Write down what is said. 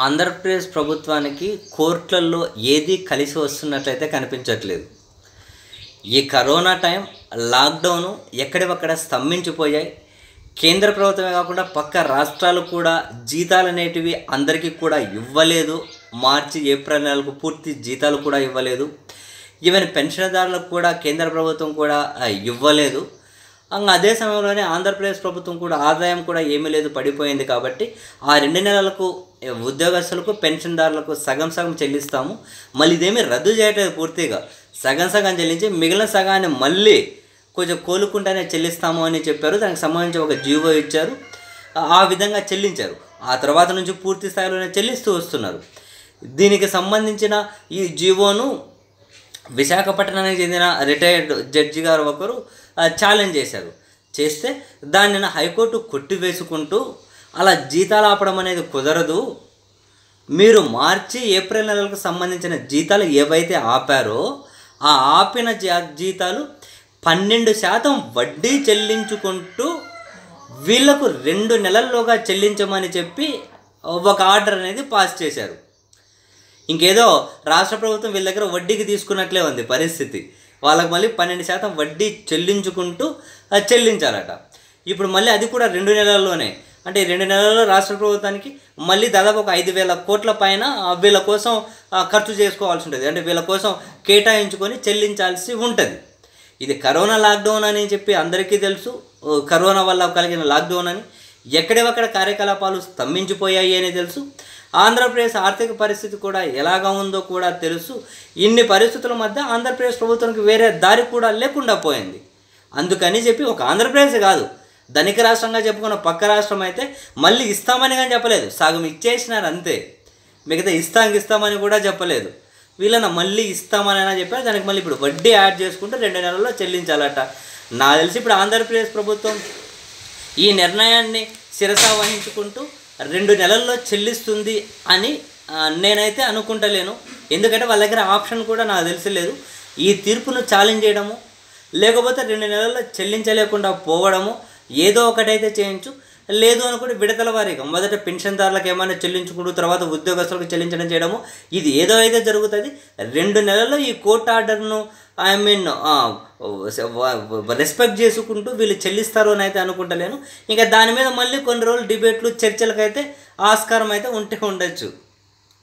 ఆంధ్రప్రదేశ్ ప్రభుత్వానికి కోర్టులలో ఏది కలిసి వస్తున్నట్లయితే కనిపించట్లేదు. ఈ కరోనా టైం లాక్డౌను ఎక్కడివక్కడ స్తంభించిపోయాయి. కేంద్ర ప్రభుత్వమే కాకుండా పక్క రాష్ట్రాలు కూడా జీతాలు అనేటివి అందరికీ కూడా ఇవ్వలేదు. మార్చి ఏప్రిల్ నెలకు పూర్తి జీతాలు కూడా ఇవ్వలేదు. ఈవెన్ పెన్షన్దారులకు కూడా కేంద్ర ప్రభుత్వం కూడా ఇవ్వలేదు. అదే సమయంలోనే ఆంధ్రప్రదేశ్ ప్రభుత్వం కూడా ఆదాయం కూడా ఏమీ లేదు పడిపోయింది కాబట్టి ఆ రెండు నెలలకు ఉద్యోగస్తులకు పెన్షన్దారులకు సగం సగం చెల్లిస్తాము. మళ్ళీ ఇదేమీ రద్దు చేయట్లేదు పూర్తిగా. సగం సగం చెల్లించి మిగిలిన సగాన్ని మళ్ళీ కొంచెం కోలుకుంటానే చెల్లిస్తాము అని చెప్పారు. దానికి సంబంధించి ఒక జీవో ఇచ్చారు. ఆ- విధంగా చెల్లించారు. ఆ తర్వాత నుంచి పూర్తి స్థాయిలోనే చెల్లిస్తూ వస్తున్నారు. దీనికి సంబంధించిన ఈ జీవోను విశాఖపట్నానికి చెందిన రిటైర్డ్ జడ్జి గారు ఒకరు ఛాలెంజ్ చేశారు. చేస్తే దానిని హైకోర్టు కొట్టివేసుకుంటూ అలా జీతాలు ఆపడం అనేది కుదరదు. మీరు మార్చి ఏప్రిల్ నెలలకు సంబంధించిన జీతాలు ఏవైతే ఆపారో ఆ ఆపిన జీతాలు పన్నెండు శాతం వడ్డీ చెల్లించుకుంటూ వీళ్ళకు రెండు నెలల్లోగా చెల్లించమని చెప్పి ఒక ఆర్డర్ అనేది పాస్ చేశారు. ఇంకేదో రాష్ట్ర ప్రభుత్వం వీళ్ళ దగ్గర వడ్డీకి తీసుకున్నట్లే ఉంది పరిస్థితి. వాళ్ళకి మళ్ళీ పన్నెండు శాతం వడ్డీ చెల్లించుకుంటూ చెల్లించాలట. ఇప్పుడు మళ్ళీ అది కూడా రెండు నెలల్లోనే. అంటే రెండు నెలల్లో రాష్ట్ర ప్రభుత్వానికి మళ్ళీ దాదాపు ఒక ఐదు వేల కోట్ల పైన వీళ్ళ కోసం ఖర్చు చేసుకోవాల్సి ఉంటుంది. అంటే వీళ్ళ కోసం కేటాయించుకొని చెల్లించాల్సి ఉంటుంది. ఇది కరోనా లాక్డౌన్ అని చెప్పి అందరికీ తెలుసు. కరోనా వల్ల కలిగిన లాక్డౌన్ అని ఎక్కడెక్కడ కార్యకలాపాలు స్తంభించిపోయాయి అని తెలుసు. ఆంధ్రప్రదేశ్ ఆర్థిక పరిస్థితి కూడా ఎలాగా ఉందో కూడా తెలుసు. ఇన్ని పరిస్థితుల మధ్య ఆంధ్రప్రదేశ్ ప్రభుత్వానికి వేరే దారి కూడా లేకుండా పోయింది. అందుకని చెప్పి ఒక ఆంధ్రప్రదేశ్ కాదు ధనిక రాష్ట్రంగా చెప్పుకున్న పక్క రాష్ట్రం అయితే మళ్ళీ ఇస్తామని కానీ చెప్పలేదు. సగం ఇచ్చేసినారు అంతే. మిగతా ఇస్తాం ఇస్తామని కూడా చెప్పలేదు. వీళ్ళని మళ్ళీ ఇస్తామని చెప్పారు. దానికి మళ్ళీ ఇప్పుడు వడ్డీ యాడ్ చేసుకుంటే రెండు నెలల్లో చెల్లించాలట. నాకు తెలిసి ఇప్పుడు ఆంధ్రప్రదేశ్ ప్రభుత్వం ఈ నిర్ణయాన్ని శిరస వహించుకుంటూ రెండు నెలల్లో చెల్లిస్తుంది అని నేనైతే అనుకుంటలేను. ఎందుకంటే వాళ్ళ దగ్గర ఆప్షన్ కూడా నాకు తెలిసలేదు. ఈ తీర్పును ఛాలెంజ్ చేయడము లేకపోతే రెండు నెలల్లో చెల్లించలేకుండా పోవడము ఏదో ఒకటైతే చేయించు. లేదు అనుకుంటే విడతల వారీగా. మొదట పెన్షన్దారులకు ఏమైనా చెల్లించుకుంటూ తర్వాత ఉద్యోగస్తులకు చెల్లించడం చేయడము. ఇది ఏదో అయితే జరుగుతుంది. రెండు నెలల్లో ఈ కోర్టు ఆర్డర్ను ఐ మీన్ రెస్పెక్ట్ చేసుకుంటూ వీళ్ళు చెల్లిస్తారు అని అయితే అనుకుంటలేను. ఇంకా దాని మీద మళ్ళీ కొన్ని రోజులు డిబేట్లు చర్చలకైతే ఆస్కారం అయితే ఉంటే ఉండొచ్చు.